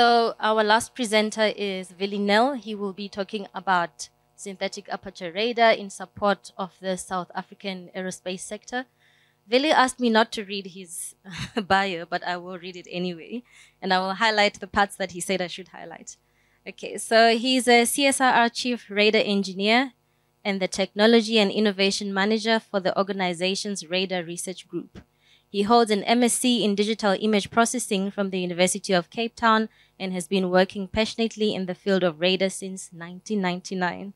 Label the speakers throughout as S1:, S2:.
S1: So our last presenter is Willie Nel. He will be talking about synthetic aperture radar in support of the South African aerospace sector. Willie asked me not to read his bio, but I will read it anyway. And I will highlight the parts that he said I should highlight. Okay, so he's a CSIR Chief Radar Engineer and the Technology and Innovation Manager for the organization's Radar Research Group. He holds an MSc in Digital Image Processing from the University of Cape Town and has been working passionately in the field of radar since 1999.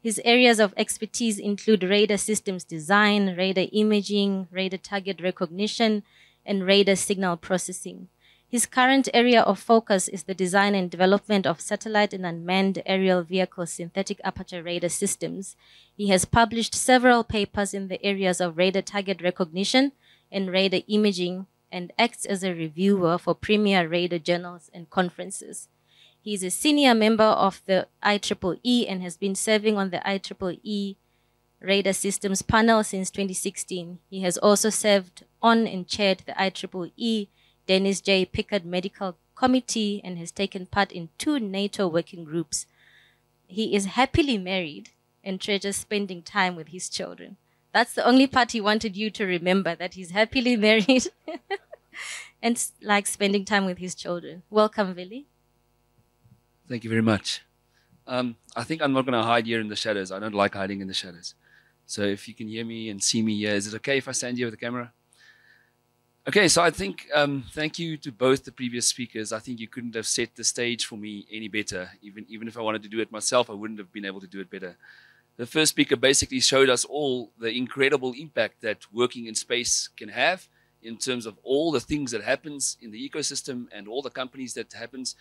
S1: His areas of expertise include radar systems design, radar imaging, radar target recognition, and radar signal processing. His current area of focus is the design and development of satellite and unmanned aerial vehicle synthetic aperture radar systems. He has published several papers in the areas of radar target recognition and radar imaging and acts as a reviewer for premier radar journals and conferences. He is a senior member of the IEEE and has been serving on the IEEE Radar Systems panel since 2016. He has also served on and chaired the IEEE Dennis J. Picard Medical Committee and has taken part in two NATO working groups. He is happily married and treasures spending time with his children. That's the only part he wanted you to remember that he's happily married and likes spending time with his children. Welcome, Willie.
S2: Thank you very much. Um, I think I'm not going to hide here in the shadows. I don't like hiding in the shadows. So if you can hear me and see me here, is it okay if I stand here with the camera? Okay, so I think um, thank you to both the previous speakers. I think you couldn't have set the stage for me any better. Even even if I wanted to do it myself, I wouldn't have been able to do it better. The first speaker basically showed us all the incredible impact that working in space can have in terms of all the things that happens in the ecosystem and all the companies that happens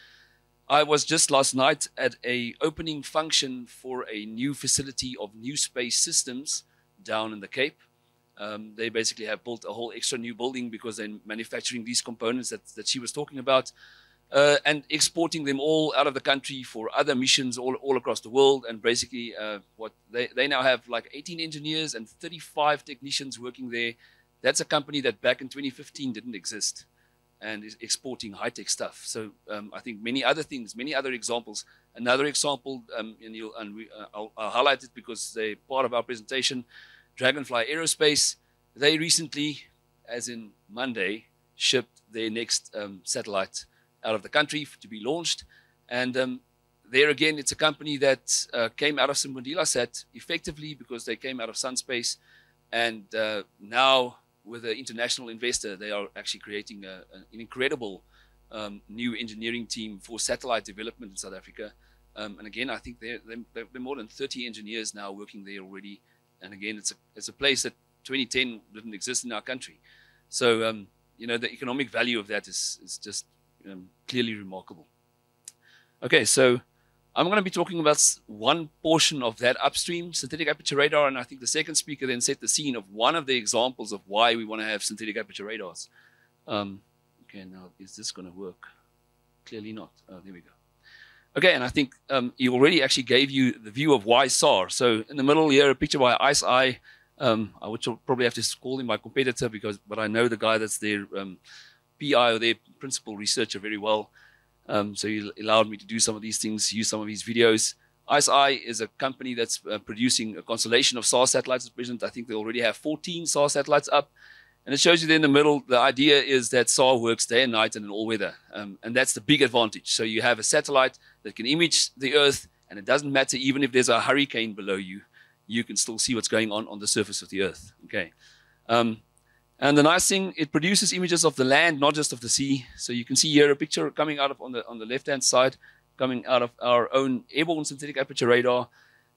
S2: I was just last night at a opening function for a new facility of NewSpace Systems down in the Cape. Um, they basically have built a whole extra new building because they're manufacturing these components that, that she was talking about uh, and exporting them all out of the country for other missions all, all across the world. And basically, uh, what they, they now have like 18 engineers and 35 technicians working there. That's a company that back in 2015 didn't exist and is exporting high-tech stuff. So um, I think many other things, many other examples. Another example, um, and, and we, uh, I'll, I'll, highlight it because they're part of our presentation, Dragonfly Aerospace, they recently, as in Monday, shipped their next um, satellite out of the country to be launched. And um, there again, it's a company that uh, came out of SumbandilaSat effectively because they came out of Sunspace and uh, now with an international investor, they are actually creating a, an incredible um, new engineering team for satellite development in South Africa. Um, and again, I think they're, they're, they're, more than 30 engineers now working there already. And again, it's a, it's a place that 2010 didn't exist in our country. So, um, you know, the economic value of that is, is just um, clearly remarkable. Okay, so I'm going to be talking about one portion of that upstream synthetic aperture radar, and I think the second speaker then set the scene of one of the examples of why we want to have synthetic aperture radars. Um, okay, now is this going to work? Clearly not. Oh, there we go. Okay, and I think um, he already actually gave you the view of why SAR. So in the middle here, a picture by ICEYE. Um, I would probably have to call him my competitor because, but I know the guy that's there. um, PI or their principal researcher very well. Um, so he allowed me to do some of these things, use some of his videos. ICEYE is a company that's uh, producing a constellation of SAR satellites at present. I think they already have 14 SAR satellites up. And it shows you there in the middle, the idea is that SAR works day and night and in all weather. Um, and that's the big advantage. So you have a satellite that can image the Earth, and it doesn't matter even if there's a hurricane below you, you can still see what's going on on the surface of the Earth. Okay. Um, and the nice thing, it produces images of the land, not just of the sea. So you can see here a picture coming out of on the on the left-hand side, coming out of our own airborne synthetic aperture radar.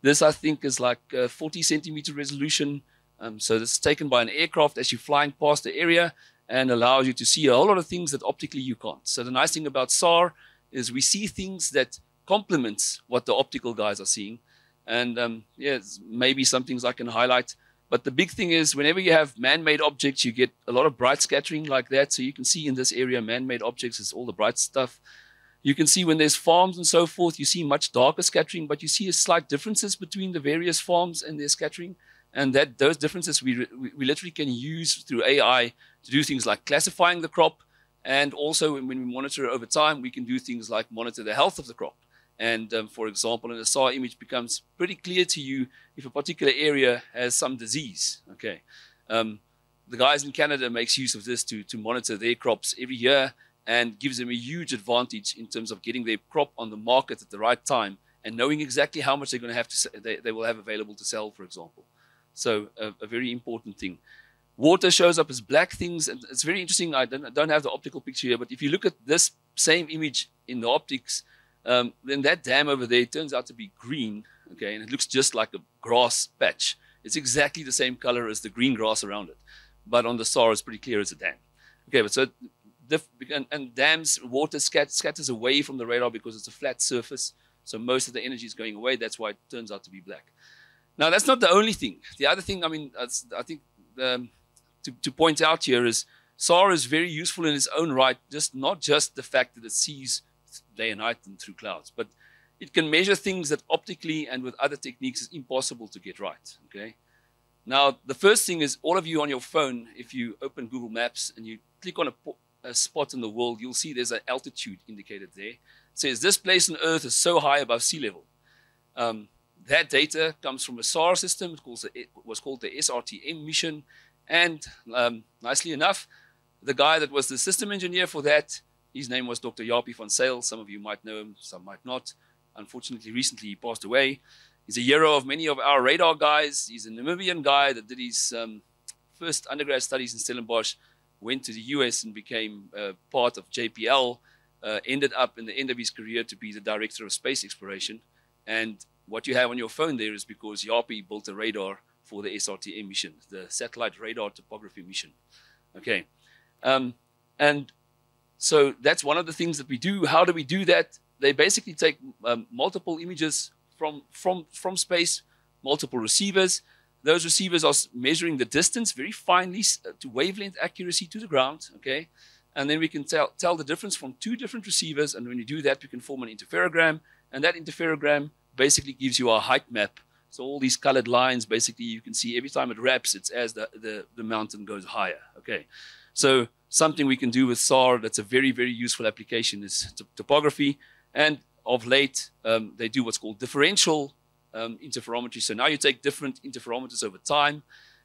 S2: This, I think, is like 40 centimeter resolution. Um, so is taken by an aircraft as you're flying past the area and allows you to see a whole lot of things that optically you can't. So the nice thing about SAR is we see things that complements what the optical guys are seeing. And um, yeah, maybe some things I can highlight. But the big thing is whenever you have man-made objects, you get a lot of bright scattering like that. So you can see in this area, man-made objects is all the bright stuff. You can see when there's farms and so forth, you see much darker scattering, but you see slight differences between the various farms and their scattering. And that those differences we, we, we literally can use through AI to do things like classifying the crop, And also, when we monitor over time, we can do things like monitor the health of the crop. And um, for example, in a SAR image becomes pretty clear to you if a particular area has some disease. Okay. Um, the guys in Canada makes use of this to, to monitor their crops every year and gives them a huge advantage in terms of getting their crop on the market at the right time and knowing exactly how much they're going to have to they, they will have available to sell, for example. So a, a, very important thing. Water shows up as black things, and it's very interesting. I don't, don't, have the optical picture here, but if you look at this same image in the optics, um, then that dam over there turns out to be green, okay, and it looks just like a grass patch. It's exactly the same color as the green grass around it, but on the SAR it's pretty clear it's a dam. Okay, but so and, and, dams water scat, scatters away from the radar because it's a flat surface, so most of the energy is going away. That's why it turns out to be black. Now that's not the only thing. The other thing, I mean, I think um, to, to point out here is SAR is very useful in its own right. Just not just the fact that it sees day and night and through clouds, but it can measure things that optically and with other techniques is impossible to get right. Okay. Now, the first thing is all of you on your phone, if you open Google Maps and you click on a, a spot in the world, you'll see there's an altitude indicated there. It says this place on Earth is so high above sea level. Um, that data comes from a SAR system. It was called the SRTM mission. And um, nicely enough, the guy that was the system engineer for that, his name was Dr. Japie van Zyl. Some of you might know him, some might not. Unfortunately, recently he passed away. He's a hero of many of our radar guys. He's a Namibian guy that did his um, first undergrad studies in Stellenbosch, went to the US and became uh, part of JPL, uh, ended up in the end of his career to be the director of space exploration. And what you have on your phone there is because Japie built a radar for the SRTM mission, the satellite radar topography mission. Okay. Um, and so that's one of the things that we do. How do we do that? They basically take um, multiple images from, from, from space, multiple receivers. Those receivers are measuring the distance very finely to wavelength accuracy to the ground. Okay. And then we can tell, tell the difference from two different receivers. And when you do that, we can form an interferogram. And that interferogram basically gives you a height map. So all these colored lines, basically, you can see every time it wraps, it's as the, the, the mountain goes higher. Okay. So something we can do with SAR that's a very, very useful application is topography. And of late, um, they do what's called differential um, interferometry. So now you take different interferometers over time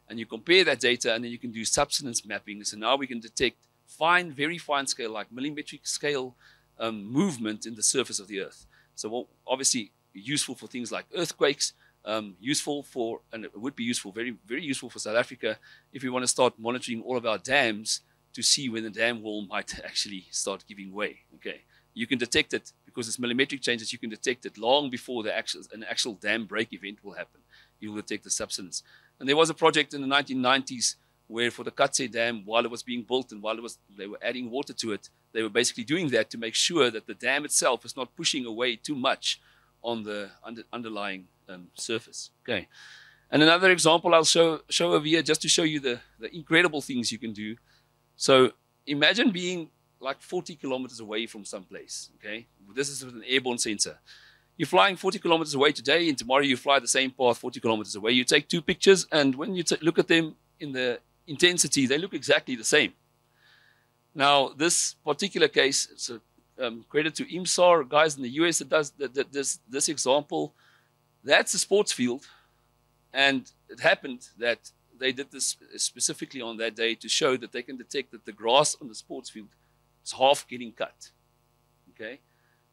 S2: and you compare that data and then you can do subsidence mapping. So now we can detect fine, very fine scale, like millimetric scale um, movement in the surface of the Earth. So obviously useful for things like earthquakes, um, useful for, and it would be useful, very, very useful for South Africa if we want to start monitoring all of our dams to see when the dam wall might actually start giving way. Okay, you can detect it because it's millimetric changes. You can detect it long before the actual an actual dam break event will happen. You will detect the subsidence. And there was a project in the 1990s where for the Katse Dam, while it was being built and while it was they were adding water to it, they were basically doing that to make sure that the dam itself is not pushing away too much on the under, underlying um, surface. Okay. And another example I'll show, show over here just to show you the, the incredible things you can do. So imagine being like 40 kilometers away from some place. Okay. This is an airborne sensor. You're flying 40 kilometers away today, and tomorrow you fly the same path 40 kilometers away. You take two pictures, and when you look at them in the intensity, they look exactly the same. Now, this particular case, it's a um, credit to IMSAR, guys in the US that does this, this example. That's a sports field. And it happened that they did this specifically on that day to show that they can detect that the grass on the sports field is half getting cut. Okay?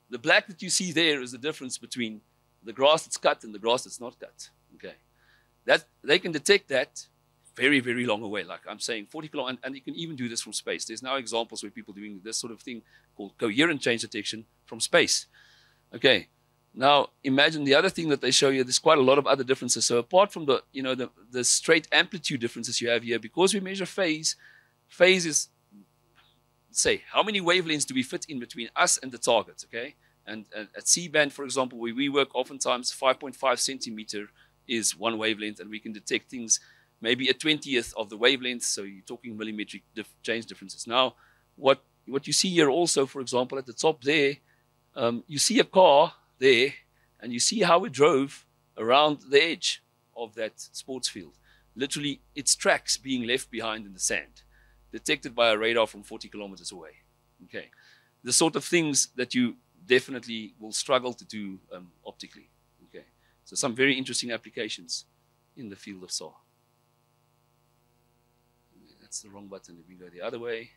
S2: The black that you see there is the difference between the grass that's cut and the grass that's not cut. Okay? That they can detect that very, very long away. Like I'm saying, 40 kilometers, and, and, you can even do this from space. There's now examples where people doing this sort of thing called coherent change detection from space. Okay. Now imagine the other thing that they show you. There's quite a lot of other differences. So apart from the, you know, the, the straight amplitude differences you have here, because we measure phase, phase is say how many wavelengths do we fit in between us and the target? Okay. And, at C-band, for example, where we work, oftentimes 5.5 centimeter is one wavelength, and we can detect things maybe a 20th of the wavelength. So you're talking millimetric change differences. Now, what, what you see here also, for example, at the top there, um, you see a car there, and you see how it drove around the edge of that sports field. Literally, its tracks being left behind in the sand, detected by a radar from 40 kilometers away. Okay, the sort of things that you definitely will struggle to do um, optically. Okay, so some very interesting applications in the field of SAR. That's the wrong button. If we go the other way.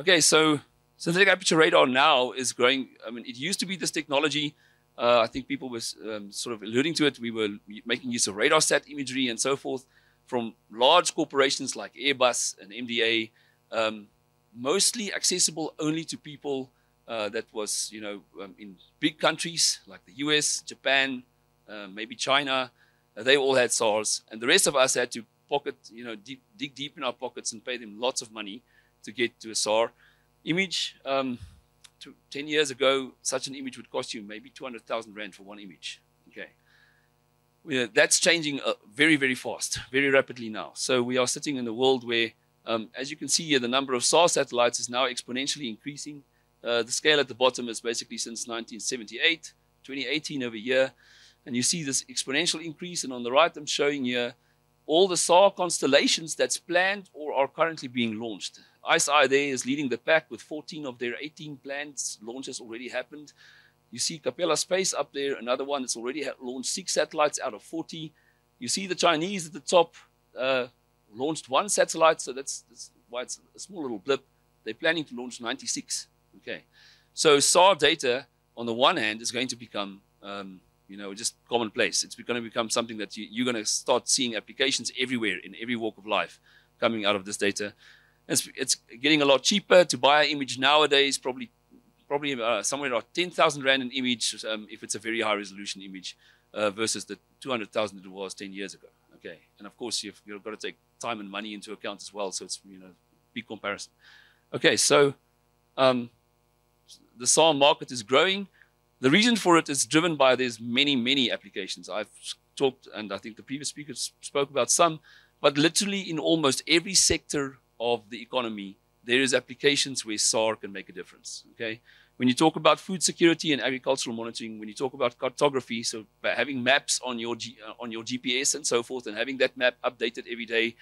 S2: Okay, so synthetic aperture radar now is growing. I mean, it used to be this technology. Uh, I think people were um, sort of alluding to it. We were making use of RADARSAT imagery and so forth from large corporations like Airbus and MDA, um, mostly accessible only to people uh, that was, you know, um, in big countries like the US, Japan, uh, maybe China. Uh, they all had SARs, and the rest of us had to pocket, you know, deep, dig deep in our pockets and pay them lots of money to get to a SAR image. Um, to, 10 years ago, such an image would cost you maybe 200,000 Rand for one image. Okay. that's changing uh, very, very fast, very rapidly now. So we are sitting in a world where, um, as you can see here, the number of SAR satellites is now exponentially increasing. Uh, the scale at the bottom is basically since 1978, 2018 over here. And you see this exponential increase. And on the right, I'm showing here all the SAR constellations that's planned or are currently being launched. ICEYE there is leading the pack with 14 of their 18 planned launches already happened. You see Capella Space up there, another one that's already launched six satellites out of 40. You see the Chinese at the top uh, launched one satellite, so that's, that's why it's a small little blip. They're planning to launch 96. Okay, so SAR data on the one hand is going to become um, you know, just commonplace. It's going to become something that you, are going to start seeing applications everywhere in every walk of life coming out of this data. It's, it's getting a lot cheaper to buy an image nowadays, probably probably uh, somewhere around 10,000 Rand an image um, if it's a very high resolution image uh, versus the 200,000 it was 10 years ago. Okay, and of course you've, you've got to take time and money into account as well, so it's, you know, big comparison. Okay, so um, the SAR market is growing. The reason for it is driven by there's many, many applications. I've talked, and I think the previous speakers spoke about some, but literally in almost every sector of the economy, there is applications where SAR can make a difference. Okay, when you talk about food security and agricultural monitoring, when you talk about cartography, so having maps on your G, uh, on your GPS and so forth, and having that map updated every day.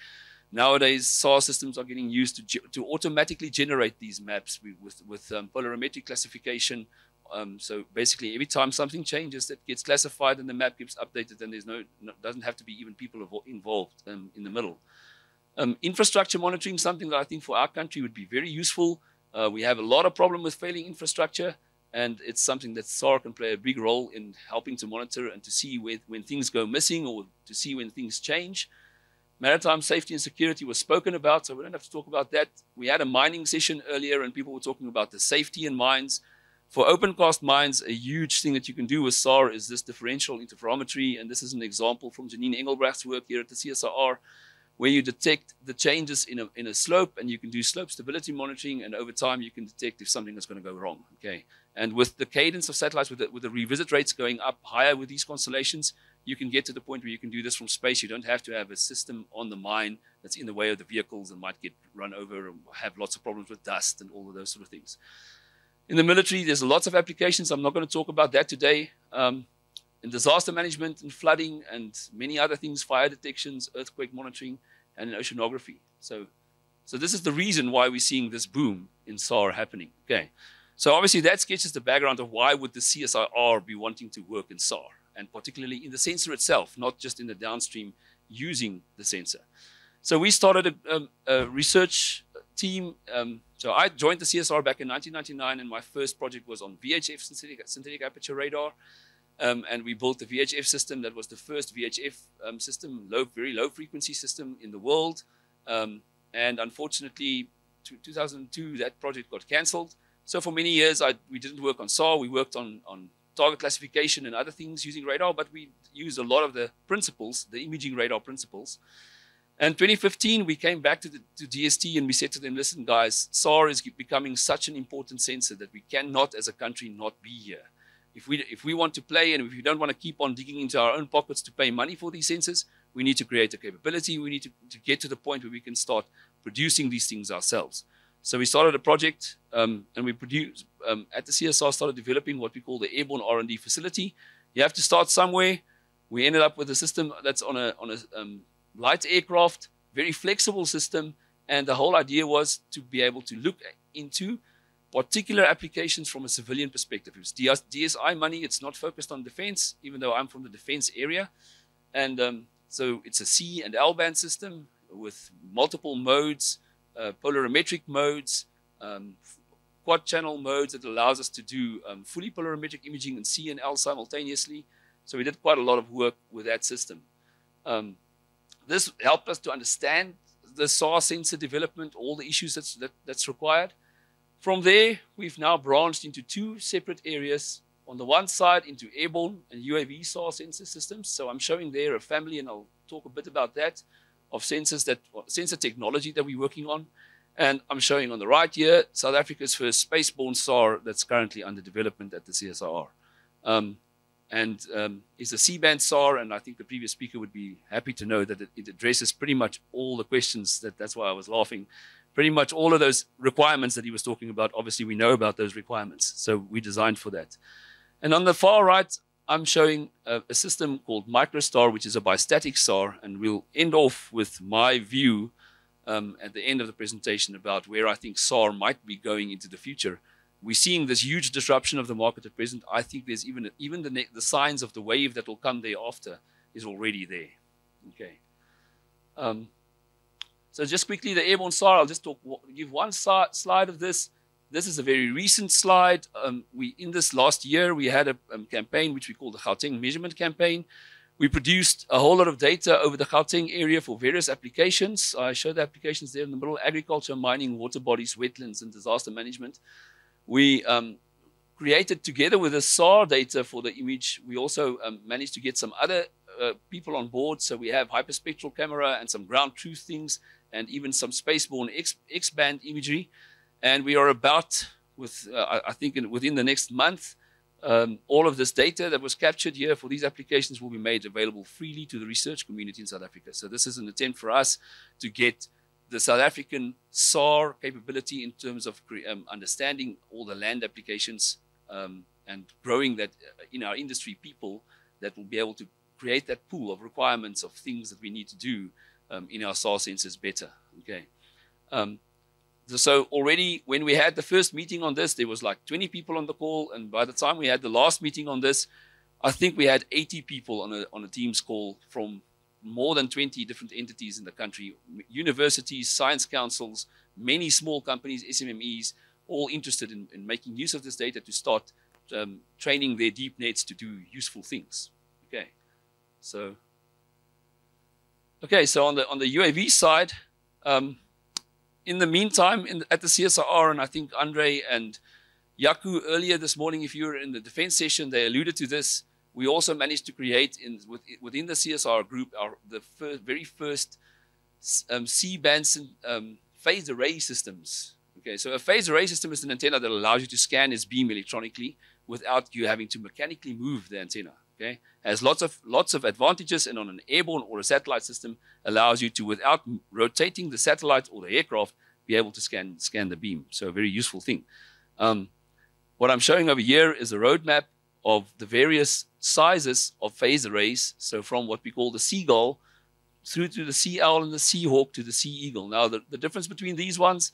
S2: Nowadays, SAR systems are getting used to, to automatically generate these maps with, with um, polarimetric classification um, so basically, every time something changes, that gets classified and the map gets updated, and there's no, no doesn't have to be even people involved um, in the middle. Um, infrastructure monitoring, something that I think for our country would be very useful. Uh, we have a lot of problem with failing infrastructure, and it's something that SAR can play a big role in helping to monitor and to see with, when things go missing or to see when things change. Maritime safety and security was spoken about, so we don't have to talk about that. We had a mining session earlier, and people were talking about the safety in mines. For opencast mines, a huge thing that you can do with SAR is this differential interferometry. And this is an example from Janine Engelbrecht's work here at the CSIR, where you detect the changes in a, in a slope and you can do slope stability monitoring. And over time, you can detect if something is going to go wrong. Okay. And with the cadence of satellites, with the, with the revisit rates going up higher with these constellations, you can get to the point where you can do this from space. You don't have to have a system on the mine that's in the way of the vehicles and might get run over and have lots of problems with dust and all of those sort of things. In the military, there's a lots of applications. I'm not going to talk about that today. Um, in disaster management and flooding and many other things, fire detections, earthquake monitoring, and in oceanography. So, so this is the reason why we're seeing this boom in SAR happening. Okay. So obviously that sketches the background of why would the CSIR be wanting to work in SAR, and particularly in the sensor itself, not just in the downstream using the sensor. So we started a, a, a research team. Um, so I joined the CSIR back in 1999, and my first project was on VHF synthetic, synthetic aperture radar. Um, and we built the VHF system that was the first VHF um, system, low, very low frequency system in the world. Um, and unfortunately, 2002, that project got cancelled. So for many years, I, we didn't work on SAR. We worked on, on target classification and other things using radar, but we used a lot of the principles, the imaging radar principles. And 2015, we came back to, the, to DST and we said to them, listen, guys, SAR is becoming such an important sensor that we cannot, as a country, not be here. If we, if we want to play and if we don't want to keep on digging into our own pockets to pay money for these sensors, we need to create a capability. We need to, to get to the point where we can start producing these things ourselves. So we started a project um, and we produced, um, at the CSR started developing what we call the Airborne R&D facility. You have to start somewhere. We ended up with a system that's on a, on a um, light aircraft, very flexible system. And the whole idea was to be able to look into particular applications from a civilian perspective. It's DSI money. It's not focused on defense, even though I'm from the defense area. And um, so it's a C and L band system with multiple modes, uh, polarimetric modes, um, quad channel modes that allows us to do um, fully polarimetric imaging in C and L simultaneously. So we did quite a lot of work with that system. Um, this helped us to understand the SAR sensor development, all the issues that's, that, that's required. From there, we've now branched into two separate areas. On the one side, into airborne and UAV SAR sensor systems. So I'm showing there a family, and I'll talk a bit about that, of sensors that, sensor technology that we're working on. And I'm showing on the right here, South Africa's first spaceborne SAR that's currently under development at the CSIR. Um, and um, it's a C-band SAR, and I think the previous speaker would be happy to know that it, it, addresses pretty much all the questions. That that's why I was laughing. Pretty much all of those requirements that he was talking about. Obviously, we know about those requirements, so we designed for that. And on the far right, I'm showing a, a system called MicroStar, which is a bistatic SAR, and we'll end off with my view um, at the end of the presentation about where I think SAR might be going into the future we're seeing this huge disruption of the market at present. I think there's even even the the signs of the wave that will come thereafter is already there. Okay. Um, so just quickly, the airborne SAR. I'll just talk, give one slide of this. This is a very recent slide. Um, we in this last year we had a um, campaign which we call the Gauteng Measurement Campaign. We produced a whole lot of data over the Gauteng area for various applications. I showed the applications there in the middle: agriculture, mining, water bodies, wetlands, and disaster management. We um, created together with the SAR data for the image, we also um, managed to get some other uh, people on board. So we have hyperspectral camera and some ground truth things and even some spaceborne X, X band imagery. And we are about, with uh, I think in, within the next month, um, all of this data that was captured here for these applications will be made available freely to the research community in South Africa. So this is an attempt for us to get the South African SAR capability in terms of um, understanding all the land applications um, and growing that uh, in our industry people that will be able to create that pool of requirements of things that we need to do um, in our SAR sensors better. Okay. Um, so already when we had the first meeting on this, there was like 20 people on the call, and by the time we had the last meeting on this, I think we had 80 people on a on a Teams call from more than 20 different entities in the country, universities, science councils, many small companies, SMMEs, all interested in, in making use of this data to start um, training their deep nets to do useful things. Okay, so okay, so on the on the UAV side, um, in the meantime, in at the CSIR, and I think Andre and Yaku earlier this morning, if you were in the defense session, they alluded to this we also managed to create in, within the CSR group our, the first, very first um, C-band um, phase array systems. Okay, so a phase array system is an antenna that allows you to scan its beam electronically without you having to mechanically move the antenna. Okay, has lots of lots of advantages, and on an airborne or a satellite system, allows you to without rotating the satellite or the aircraft, be able to scan scan the beam. So a very useful thing. Um, what I'm showing over here is a roadmap of the various sizes of phase arrays. So from what we call the seagull through to the sea owl and the seahawk to the sea eagle. Now, the, the difference between these ones,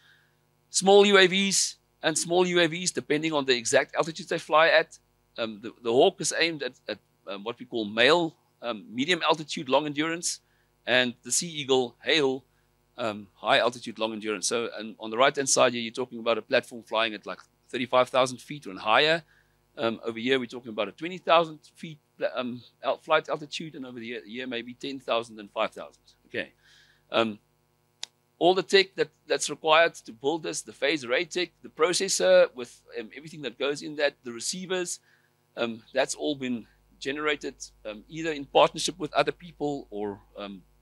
S2: small UAVs and small UAVs, depending on the exact altitude they fly at. Um, the, the, hawk is aimed at, at um, what we call MALE, um, medium altitude, long endurance, and the sea eagle, HALE, um, high altitude, long endurance. So, and on the right hand side here, you're talking about a platform flying at like 35,000 feet or higher. Um, over here, we're talking about a 20,000 feet um, flight altitude, and over the year, year maybe 10,000 and 5,000. Okay. Um, all the tech that, that's required to build this, the phase array tech, the processor with everything that goes in that, the receivers, that's all been generated um, either in partnership with other people or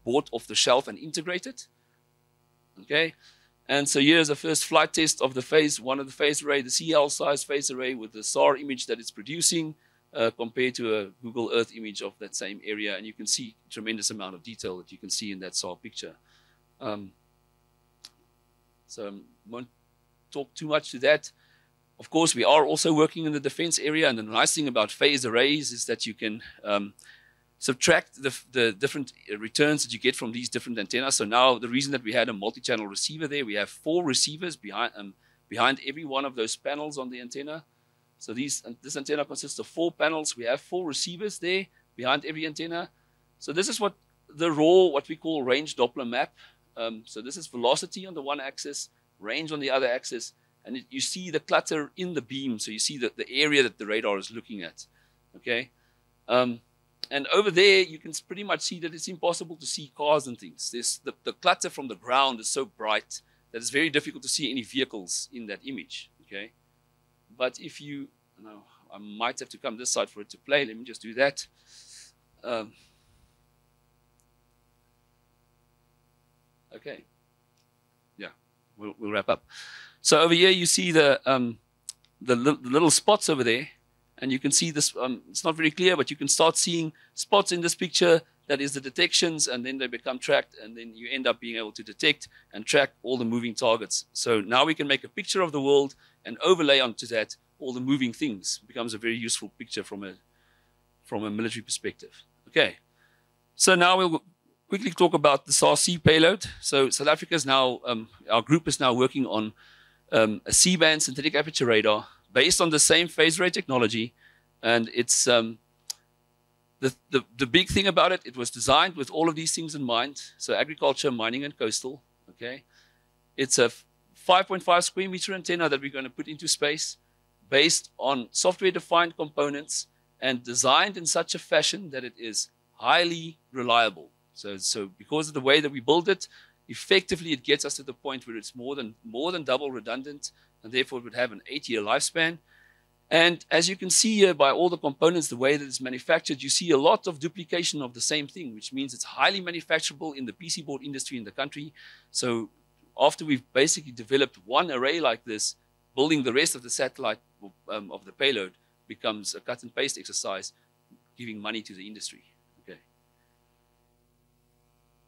S2: bought off the shelf and integrated. Okay. And so here's the first flight test of the phase, one of the phase array, the CL size phase array with the SAR image that it's producing uh, compared to a Google Earth image of that same area. And you can see tremendous amount of detail that you can see in that SAR picture. Um, so I won't talk too much to that. Of course, we are also working in the defense area. And the nice thing about phase arrays is that you can um, subtract the, the different returns that you get from these different antennas. So now the reason that we had a multi-channel receiver there, we have four receivers behind um, behind every one of those panels on the antenna. So these, this antenna consists of four panels. We have four receivers there behind every antenna. So this is what the raw, what we call range Doppler map. Um, so this is velocity on the one axis, range on the other axis, and it, you see the clutter in the beam. So you see the, the area that the radar is looking at. Okay. Um, and over there, you can pretty much see that it's impossible to see cars and things. This, the, the clutter from the ground is so bright that it's very difficult to see any vehicles in that image. Okay. But if you, no, I might have to come this side for it to play. Let me just do that. Um, okay. Yeah, we'll, we'll wrap up. So over here, you see the, um, the, the little spots over there. And you can see this, um, it's not very clear, but you can start seeing spots in this picture that is the detections, and then they become tracked, and then you end up being able to detect and track all the moving targets. So now we can make a picture of the world and overlay onto that all the moving things. It becomes a very useful picture from a, from a military perspective. Okay, so now we'll quickly talk about the SAR-C payload. So South Africa is now, um, our group is now working on um, a C-band synthetic aperture radar based on the same phase array technology. And it's um, the, the, the big thing about it, it was designed with all of these things in mind. So agriculture, mining, and coastal. Okay, It's a 5.5 square meter antenna that we're going to put into space based on software-defined components and designed in such a fashion that it is highly reliable. So, so because of the way that we build it, effectively it gets us to the point where it's more than, more than double redundant and therefore it would have an eight-year lifespan. And as you can see here by all the components, the way that it's manufactured, you see a lot of duplication of the same thing, which means it's highly manufacturable in the PC board industry in the country. So after we've basically developed one array like this, building the rest of the satellite um, of the payload becomes a cut and paste exercise, giving money to the industry.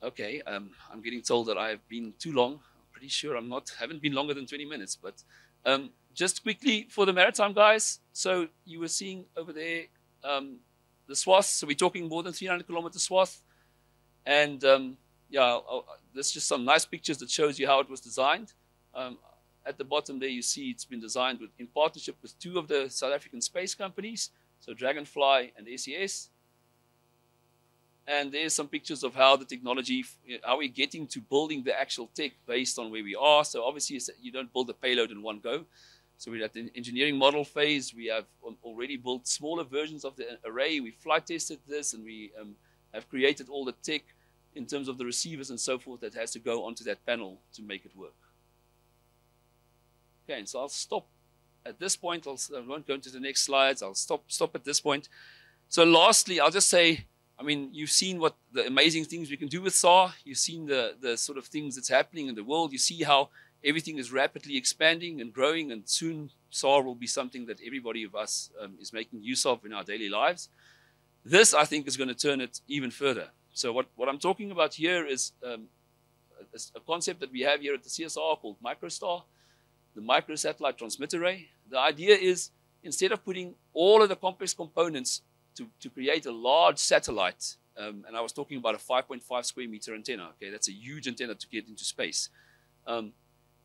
S2: Okay. Um, I'm getting told that I have been too long. I'm pretty sure I'm not, haven't been longer than 20 minutes, but um, just quickly for the maritime guys. So you were seeing over there um, the swath. So we're talking more than 300 kilometer swath. And um, yeah, there's just some nice pictures that shows you how it was designed. Um, at the bottom there, you see it's been designed with, in partnership with two of the South African space companies, so Dragonfly and SES. And there's some pictures of how the technology, how we're getting to building the actual tech based on where we are. So obviously you don't build a payload in one go. So we're at the engineering model phase. We have already built smaller versions of the array. We flight tested this and we um, have created all the tech in terms of the receivers and so forth that has to go onto that panel to make it work. Okay, and so I'll stop at this point. I'll, I won't go into the next slides. I'll stop, stop at this point. So lastly, I'll just say I mean, you've seen what the amazing things we can do with SAR. You've seen the, the sort of things that's happening in the world. You see how everything is rapidly expanding and growing, and soon SAR will be something that everybody of us um, is making use of in our daily lives. This, I think, is going to turn it even further. So what, what I'm talking about here is um, a, a, concept that we have here at the CSR called MicroStar, the microsatellite transmitter array. The idea is instead of putting all of the complex components to, to create a large satellite, um, and I was talking about a 5.5 square meter antenna. Okay, that's a huge antenna to get into space. Um,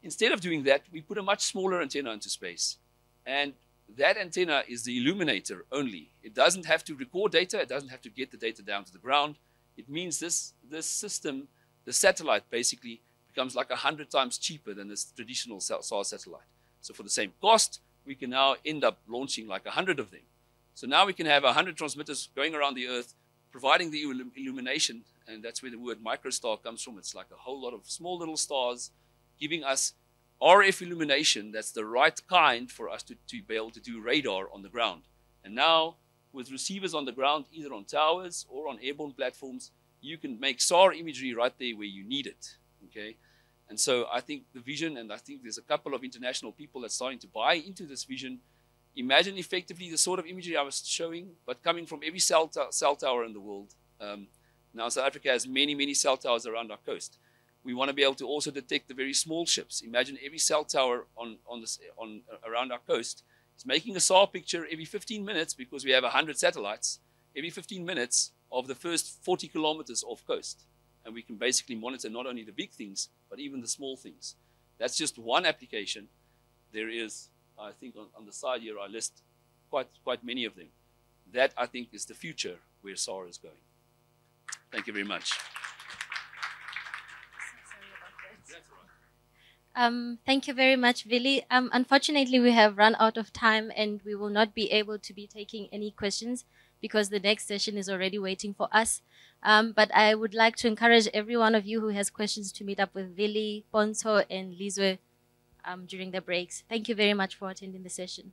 S2: instead of doing that, we put a much smaller antenna into space, and that antenna is the illuminator only. It doesn't have to record data. It doesn't have to get the data down to the ground. It means this this system, the satellite, basically becomes like a hundred times cheaper than this traditional SAR satellite. So for the same cost, we can now end up launching like a hundred of them so now we can have 100 transmitters going around the Earth, providing the illumination, and that's where the word microstar comes from. It's like a whole lot of small little stars giving us RF illumination that's the right kind for us to, to be able to do radar on the ground. And now, with receivers on the ground, either on towers or on airborne platforms, you can make SAR imagery right there where you need it. Okay? And so I think the vision, and I think there's a couple of international people that's starting to buy into this vision imagine effectively the sort of imagery I was showing, but coming from every cell, cell tower in the world. Um, now, South Africa has many, many cell towers around our coast. We want to be able to also detect the very small ships. Imagine every cell tower on, on, on around our coast is making a SAR picture every 15 minutes because we have 100 satellites, every 15 minutes of the first 40 kilometers off coast. And we can basically monitor not only the big things, but even the small things. That's just one application there is, I think on, on the side here, I list quite, quite many of them. That, I think, is the future where SARA is going. Thank you very much.
S1: Um, thank you very much, Willie. Um, unfortunately, we have run out of time and we will not be able to be taking any questions because the next session is already waiting for us. Um, but I would like to encourage every one of you who has questions to meet up with Willie, Ponzo, and Lizwe um, during the breaks. Thank you very much for attending the session.